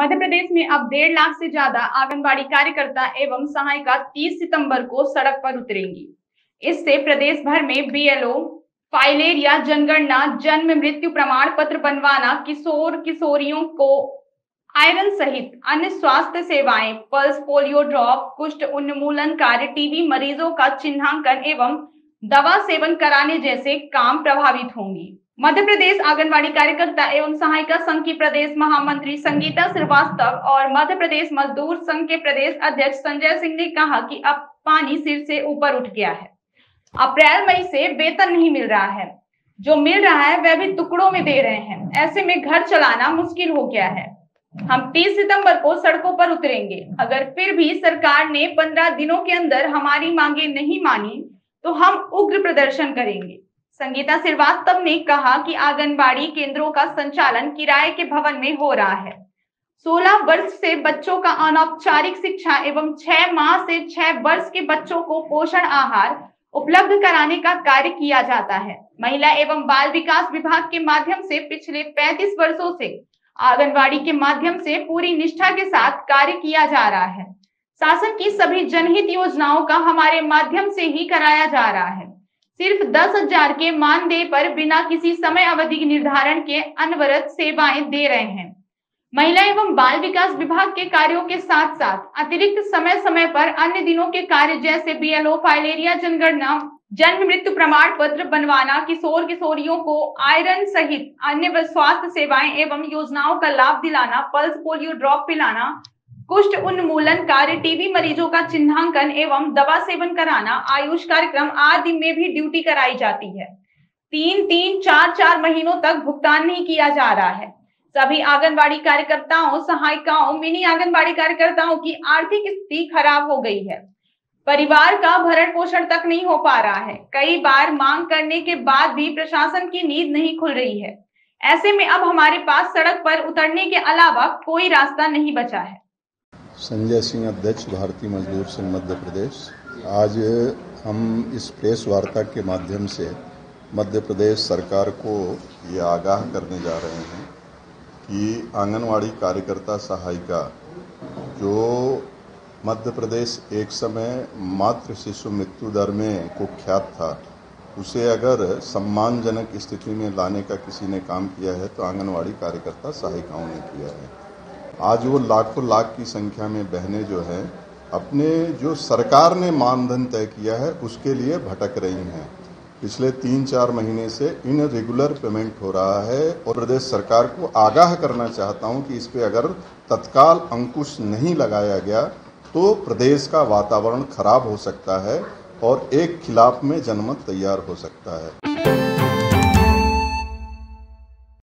मध्य प्रदेश में अब डेढ़ लाख से ज़्यादा आंगनबाड़ी कार्यकर्ता एवं सहायिका 30 सितंबर को सड़क पर उतरेंगी। इससे प्रदेश भर में बीएलओ फाइलेरिया जनगणना, जन्म मृत्यु प्रमाण पत्र बनवाना, किशोर किशोरियों को आयरन सहित अन्य स्वास्थ्य सेवाएँ, पल्स पोलियो ड्रॉप, कुष्ठ उन्मूलन कार्य, टीबी मरीजों का चिन्हांकन एवं दवा सेवन कराने जैसे काम प्रभावित होंगी। मध्य प्रदेश आंगनबाड़ी कार्यकर्ता एवं सहायिका संघ की प्रदेश महामंत्री संगीता श्रीवास्तव और मध्य प्रदेश मजदूर संघ के प्रदेश अध्यक्ष संजय सिंह ने कहा कि अब पानी सिर से ऊपर उठ गया है। अप्रैल मई से वेतन नहीं मिल रहा है। जो मिल रहा है, वह भी टुकड़ों में दे रहे हैं। ऐसे में घर चलाना मुश्किल हो गया है। हम 30 सितंबर को सड़कों पर उतरेंगे। अगर फिर भी सरकार ने 15 दिनों के अंदर हमारी मांगे नहीं मानी तो हम उग्र प्रदर्शन करेंगे। संगीता श्रीवास्तव ने कहा कि आंगनबाड़ी केंद्रों का संचालन किराए के भवन में हो रहा है। 16 वर्ष से बच्चों का अनौपचारिक शिक्षा एवं 6 माह से 6 वर्ष के बच्चों को पोषण आहार उपलब्ध कराने का कार्य किया जाता है। महिला एवं बाल विकास विभाग के माध्यम से पिछले 35 वर्षों से आंगनबाड़ी के माध्यम से पूरी निष्ठा के साथ कार्य किया जा रहा है। शासन की सभी जनहित योजनाओं का हमारे माध्यम से ही कराया जा रहा है। सिर्फ़ दस हज़ार के मानदेय पर बिना किसी समय अवधि निर्धारण के अनवरत सेवाएँ दे रहे हैं। महिला एवं बाल विकास विभाग के कार्यों के साथ साथ अतिरिक्त समय समय पर अन्य दिनों के कार्य जैसे बीएलओ फाइलेरिया, जनगणना जन्म मृत्यु प्रमाण पत्र बनवाना, किशोर किशोरियों को आयरन सहित अन्य स्वास्थ्य सेवाएँ एवं योजनाओं का लाभ दिलाना, पल्स पोलियो ड्रॉप पिलाना कुष्ठ उन्मूलन कार्य, टीबी मरीजों का चिन्हांकन एवं दवा सेवन कराना आयुष कार्यक्रम आदि में भी ड्यूटी कराई जाती है। तीन तीन, चार चार महीनों तक भुगतान नहीं किया जा रहा है। सभी आंगनबाड़ी कार्यकर्ताओं, सहायिकाओं, मिनी आंगनबाड़ी कार्यकर्ताओं की आर्थिक स्थिति खराब हो गई है। परिवार का भरण पोषण तक नहीं हो पा रहा है। कई बार मांग करने के बाद भी प्रशासन की नींद नहीं खुल रही है। ऐसे में अब हमारे पास सड़क पर उतरने के अलावा कोई रास्ता नहीं बचा है। संजय सिंह अध्यक्ष, भारतीय मजदूर संघ, मध्य प्रदेश। आज हम इस प्रेस वार्ता के माध्यम से मध्य प्रदेश सरकार को ये आगाह करने जा रहे हैं कि आंगनवाड़ी कार्यकर्ता सहायिका, जो मध्य प्रदेश एक समय मातृ शिशु मृत्यु दर में कुख्यात था, उसे अगर सम्मानजनक स्थिति में लाने का किसी ने काम किया है तो आंगनवाड़ी कार्यकर्ता सहायिकाओं ने किया है। आज वो लाखों लाख की संख्या में बहनें जो हैं, अपने जो सरकार ने मानधन तय किया है, उसके लिए भटक रही हैं। पिछले तीन चार महीने से इन रेगुलर पेमेंट हो रहा है और प्रदेश सरकार को आगाह करना चाहता हूँ कि इस पर अगर तत्काल अंकुश नहीं लगाया गया तो प्रदेश का वातावरण खराब हो सकता है और एक खिलाफ में जनमत तैयार हो सकता है।